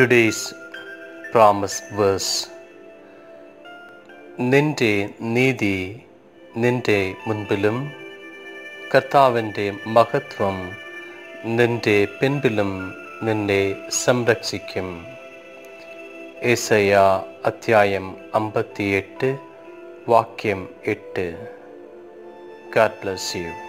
Today's promise verse നിന്റെ നീതി നിന്റെ മുൻപിലും കർത്താവിന്റെ മഹത്വം നിന്റെ പിൻപിലും നിന്നെ സംരക്ഷിക്കും. ഏസയ അധ്യായം അമ്പത്തിയെട്ട് വാക്യം എട്ട്. God bless you